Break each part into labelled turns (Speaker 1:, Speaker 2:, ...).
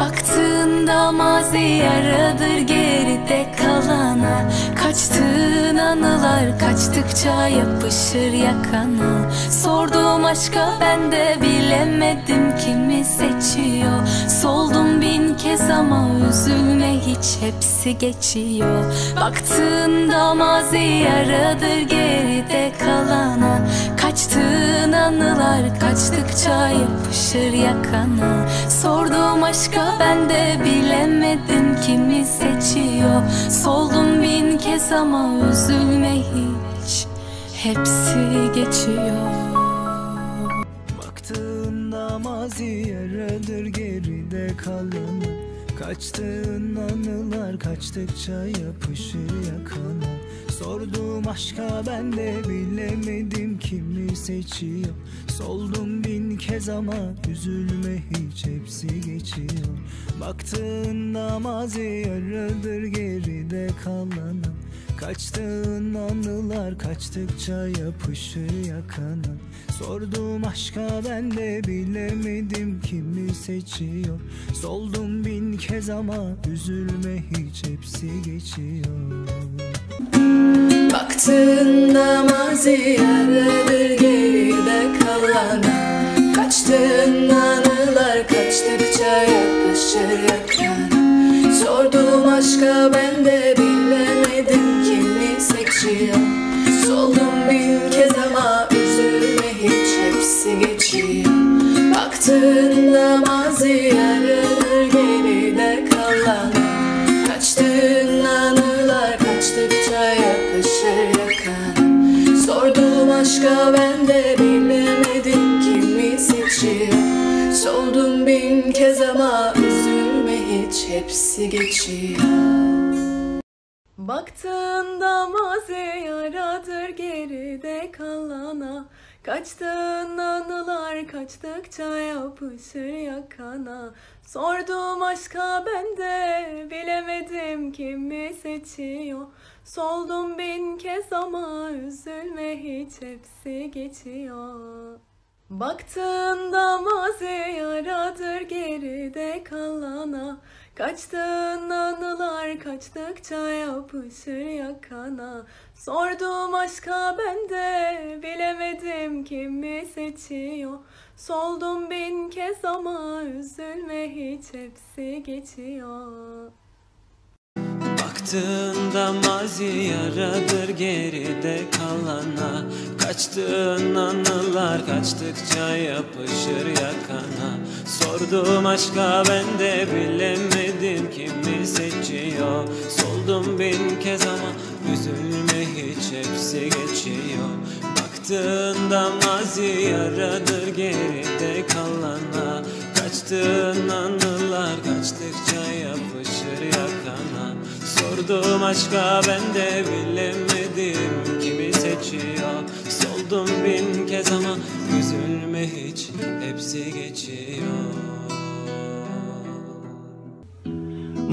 Speaker 1: Baktığında mazi yaradır geride kalana. Kaçtığın anılar kaçtıkça yapışır yakana. Sorduğum aşka ben de bilemedim kimi seçiyor. Soldum bin kez ama üzülme hiç hepsi geçiyor. Baktığında mazi yaradır geride kalana Kaçtığın anılar kaçtıkça yapışır yakana. Sorduğum aşka ben de bilemedim kimi seçiyor. Soldum bin kez ama üzülme hiç Hepsi geçiyor.
Speaker 2: Baktığında mazi yaradır geride kalan Kaçtığın anılar kaçtıkça yapışır yakana Sorduğum aşka ben de bilemedim kimi seçiyor. Soldum bin kez ama üzülme hiç hepsi geçiyor. Baktığında mazi yaradır geride kalana Kaçtığın anılar kaçtıkça yapışır yakana. Sorduğum aşka ben de bilemedim kimi seçiyor. Soldum bin kez ama üzülme hiç hepsi geçiyor
Speaker 1: Baktığında mazi yaradır geride kalana Kaçtığın anılar kaçtıkça yapışır yakana Sorduğum aşka ben de bilemedim kimi seçiyor. Soldum bin kez ama üzülme hiç hepsi geçiyor. Baktığında mazi hepsi geçiyor. Baktığında mazi yaradır geride kalana. Kaçtığın anılar kaçtıkça yapışır yakana. Sorduğum aşka ben de bilemedim kimi seçiyor. Soldum bin kez ama üzülme hiç hepsi geçiyor. Baktığında mazi yaradır geride kalana Kaçtığın anılar kaçtıkça yapışır yakana. Sorduğum aşka ben de bilemedim kimi seçiyor. Soldum bin kez ama üzülme hiç hepsi geçiyor.
Speaker 3: Baktığında mazi yaradır geride kalana. Kaçtığın anılar kaçtıkça yapışır yakana Sorduğum aşka ben de bilemedim kimi seçiyor. Soldum bin kez ama üzülme hiç hepsi geçiyor. Baktığında mazi yaradır geride kalana. Kaçtığın anılar kaçtıkça yapışır yakana. Sorduğum aşka ben de bilemedim kimi seçiyor Soldum bin kez ama üzülme hiç hepsi geçiyor.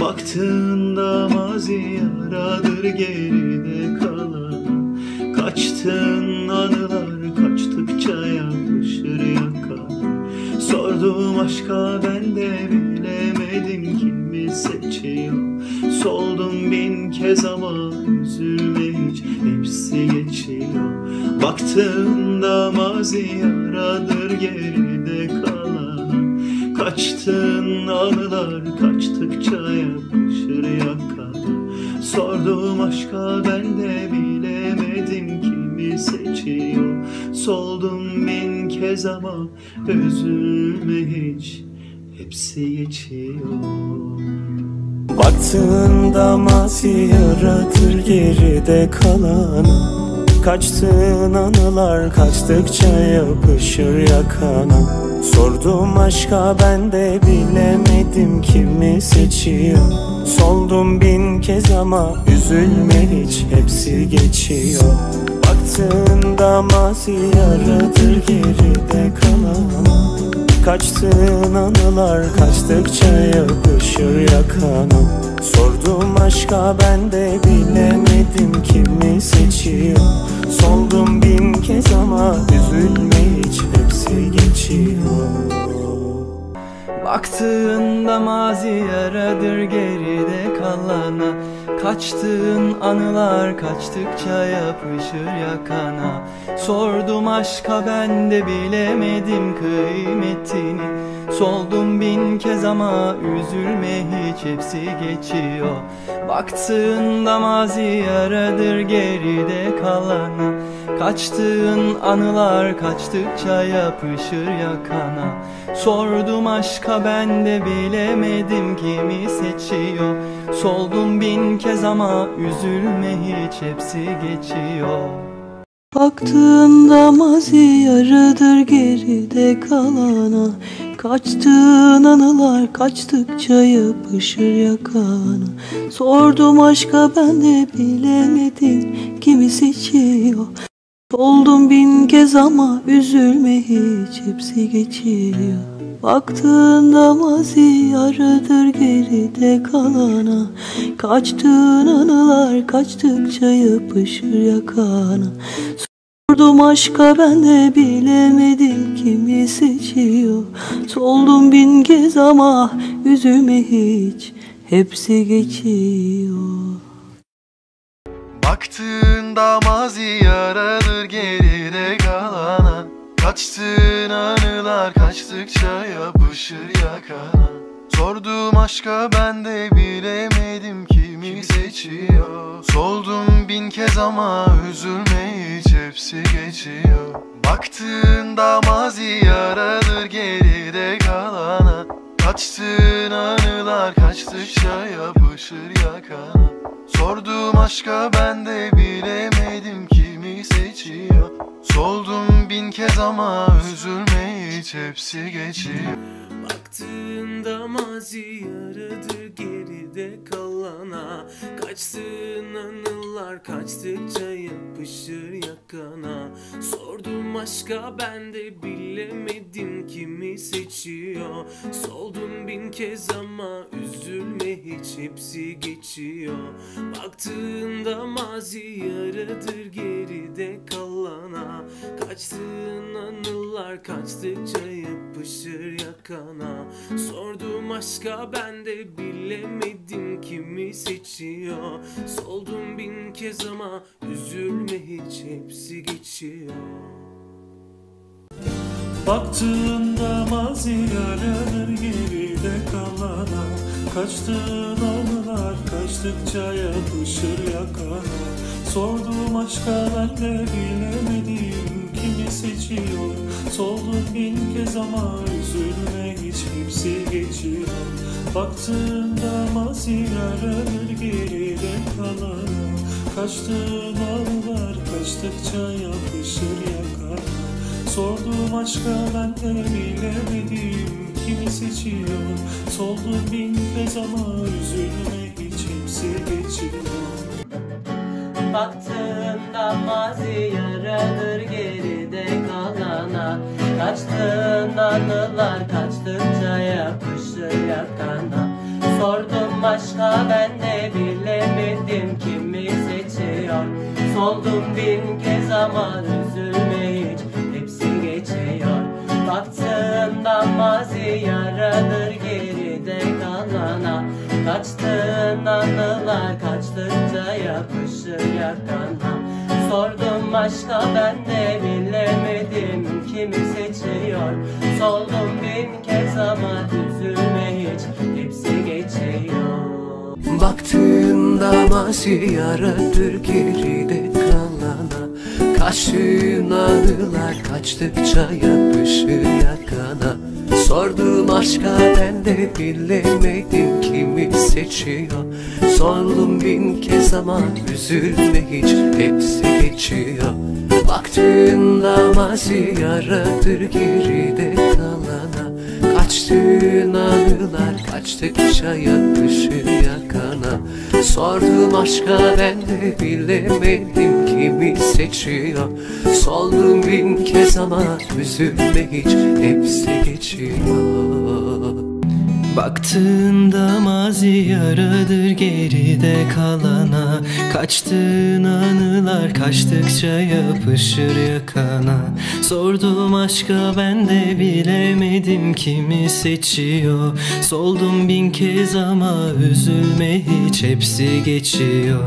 Speaker 2: Baktığında mazi yaradır geride kalan. Kaçtığın anılar kaçtıkça yapışır yakana Sorduğum aşka ben de bilemedim kimi seçiyor. Soldum bin kez ama üzülme hiç Baktığında mazi yaradır geride kalan. Kaçtığın anılar kaçtıkça yapışır yakana Sorduğum aşka ben de bilemedim kimi seçiyor. Soldum bin kez ama üzülme hiç hepsi geçiyor.
Speaker 4: Baktığında mazi yaradır geride kalan Kaçtığın anılar kaçtıkça yapışır yakana. Sordum aşka ben de bilemedim kimi seçiyor. Soldum bin kez ama üzülme hiç hepsi geçiyor. Baktığında mazi yaradır geride kalan Kaçtığın anılar kaçtıkça yapışır yakana Sordum aşka ben de bilemedim kimi seçiyor Soldum bin kez ama üzülme hiç hepsi geçiyor
Speaker 2: Baktığında mazi yaradır geride kalana. Kaçtığın anılar kaçtıkça yapışır yakana. Sordum aşka ben de bilemedim kıymetini. Soldum bin kez ama üzülme hiç hepsi geçiyor. Baktığında mazi yaradır geride kalana Kaçtığın anılar kaçtıkça yapışır yakana Sordum aşka ben de bilemedim kimi seçiyor. Soldum bin kez ama üzülme hiç hepsi geçiyor.
Speaker 5: Baktığında mazi yarıdır geride kalana. Kaçtığın anılar kaçtıkça yapışır yakana Sordum aşka ben de bilemedim kimi seçiyor Soldum bin kez ama üzülme hiç hepsi geçiyor. Baktığında mazi yarıdır geride kalana. Kaçtığın anılar kaçtıkça yapışır yakana. Sordum aşka ben de bilemedim kimi seçiyor. Soldum bin kez ama üzülme hiç hepsi geçiyor
Speaker 6: Baktığında mazi yaradır geride kalana. Kaçtığın anılar kaçtıkça yapışır yakana. Sordum aşka ben de bilemedim kimi seçiyor? Soldum bin kez ama üzülme hiç hepsi geçiyor. Baktığında mazi yaradır geride kalana Kaçtığın anılar kaçtıkça yapışır yakana Sordum aşka ben de bilemedim kimi seçiyor. Soldum bin kez ama üzülme hiç hepsi geçiyor.
Speaker 7: Baktığında mazi yaradır geride kalana. Kaçtığın anılar kaçtıkça yapışır yakana Sordum aşka ben de bilemedim kimi seçiyor. Soldum bin kez ama üzülme hiç hepsi geçiyor. Baktığında mazi yaradır geride kalana. Kaçtığın anılar kaçtıkça yapışır yakana. Sordum aşka ben de bilemedim kimi seçiyor. Soldum bin kez ama üzülme hiç hepsi geçiyor
Speaker 8: Baktığında mazi yaradır geride kalana. Kaçtığın anılar kaçtıkça yapışır yakana. Sordum aşka ben de bilemedim kimi seçiyor. Soldum bin kez ama üzülme hiç hepsi geçiyor. Baktığında mazi yaradır geride kalana. Kaçtığın anılar kaçtıkça yapışır Sordum aşka ben de bilemedim kimi seçiyor? Soldum bin kez ama üzülme hiç hepsi geçiyor
Speaker 9: Baktığında mazi yaradır geride kalana. Kaçtığın anılar kaçtıkça yapışır yakana. Sordum başka ben de bilemedim kimi seçiyor. Soldum bin kez ama üzülme Baktığında mazi yaradır geride kalana. Kaçtığın anılar kaçtıkça yapışır yakana. Sordum aşka ben de bilemedim kimi seçiyor. Soldum bin kez ama üzülme hiç hepsi geçiyor.
Speaker 10: Baktığında mazi yaradır geride kalana Kaçtığın anılar kaçtıkça yapışır yakana. Sordum aşka ben de bilemedim kimi seçiyor. Sordum bin kez ama üzülme hiç hepsi geçiyor. Baktığında mazi yaradır geride kalana. Kaçtığın anılar kaçtıkça yapışır yakana Sordum aşka ben de bilemedim kimi seçiyor. Soldum bin kez ama üzülme hiç hepsi geçiyor
Speaker 11: Baktığında mazi yaradır geride kalana. Kaçtığın anılar kaçtıkça yapışır yakana. Sordum aşka ben de bilemedim kimi seçiyor. Soldum bin kez ama üzülme hiç hepsi geçiyor.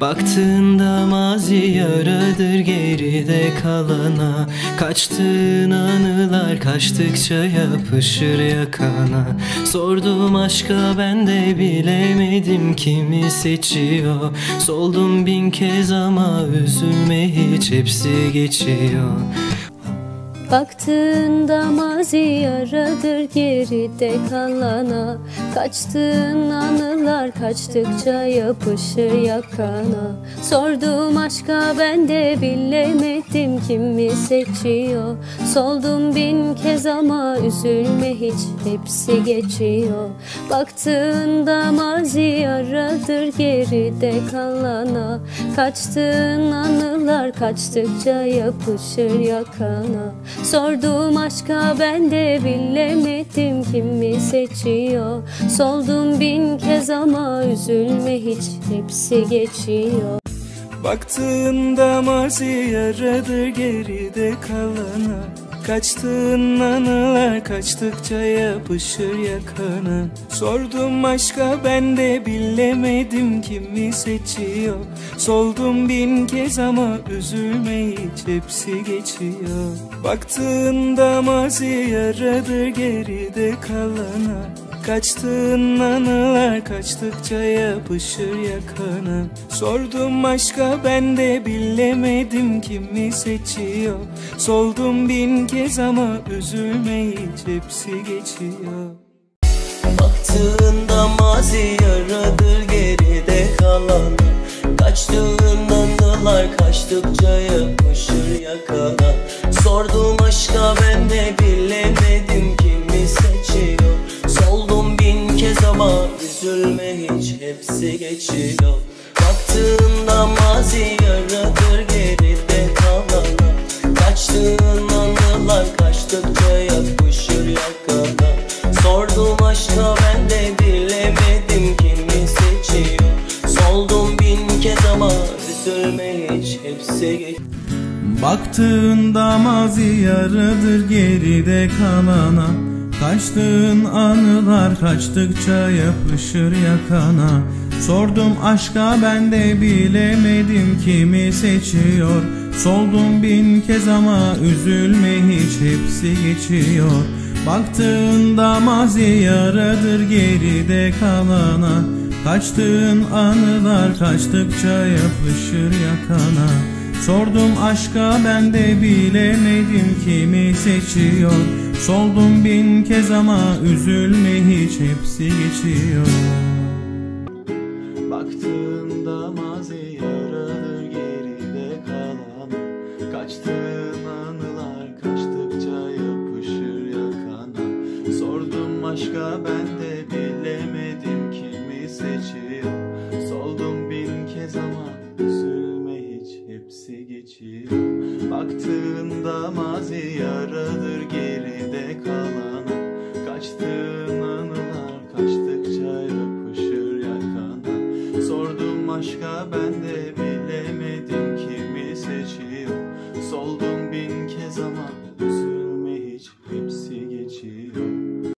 Speaker 11: Baktığında mazi yaradır geride kalana. Kaçtığın anılar kaçtıkça yapışır yakana Sordum aşka ben de bilemedim kimi seçiyor. Soldum bin kez ama üzülme hiç hepsi geçiyor
Speaker 12: Baktığında mazi yaradır geride kalana. Kaçtığın anılar kaçtıkça yapışır yakana. Sordum aşka ben de bilemedim kimi seçiyor. Soldum bin kez ama üzülme hiç hepsi geçiyor. Baktığında mazi yaradır geride kalana. Kaçtığın anılar kaçtıkça yapışır yakana Sordum aşka ben de bilemedim kimi seçiyor. Soldum bin kez ama üzülme hiç hepsi geçiyor.
Speaker 11: Baktığında mazi yaradır geride kalana Kaçtığın anılar kaçtıkça yapışır yakana. Sordum aşka ben de bilemedim kimi seçiyor. Soldum bin kez ama üzülme hiç hepsi geçiyor. Baktığında mazi yaradır geride kalana Kaçtığın anılar kaçtıkça yapışır yakana. Sordum aşka ben de bilemedim kimi seçiyor. Soldum bin kez ama üzülme hiç hepsi geçiyor.
Speaker 13: Baktığında mazi yaradır geride kalan. Kaçtığın anılar kaçtıkça yapışır yakana. Sordum aşka ben de bilemedim kimi seçiyor üzülme hiç hepsi geçiyor. Baktığında mazi yaradır geride kalana Kaçtığın anılar kaçtıkça yapışır yakana Sordum aşka ben de bilemedim kimi seçiyor. Soldum bin kez ama üzülme hiç hepsi geçiyor
Speaker 14: Baktığında mazi yarıdır geride kalana Kaçtığın anılar kaçtıkça yapışır yakana. Sordum aşka ben de bilemedim kimi seçiyor. Soldum bin kez ama üzülme hiç hepsi geçiyor. Baktığında mazi yaradır geride kalana. Kaçtığın anılar kaçtıkça yapışır yakana Sordum aşka ben de bilemedim kimi seçiyor. Soldum bin kez ama üzülme hiç hepsi geçiyor